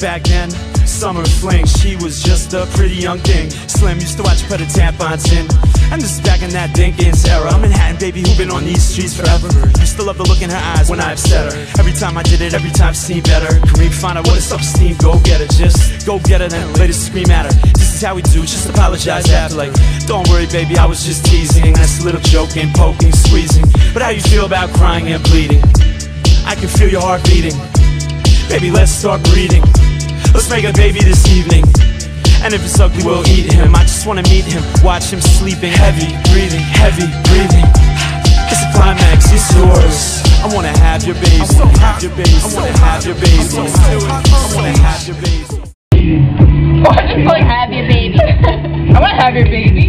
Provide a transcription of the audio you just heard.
Back then, summer fling, she was just a pretty young thing. Slim used to watch her put her tampons in. And this is back in that Dinkins era. I'm Manhattan, baby, who been on these streets forever. Used to love the look in her eyes when I upset her. Every time I did it, every time seemed better. Kareem find out what is self-esteem, go get it. Just go get it and later scream at her. Is how we do, just apologize after. Like, don't worry, baby, I was just teasing. That's a little joking, poking, squeezing. But how you feel about crying and bleeding? I can feel your heart beating. Baby, let's start breathing. Let's make a baby this evening. And if it's ugly, we'll eat him. I just wanna meet him, watch him sleeping, heavy breathing, heavy breathing. It's a climax, it's yours. I wanna have your baby. I wanna have your baby. I wanna have your baby. Wanna have your baby. I just like have your baby. I want to have your baby.